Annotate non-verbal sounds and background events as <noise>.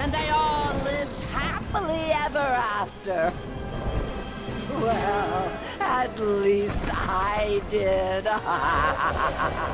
and they all lived happily ever after. Well, at least I did. <laughs>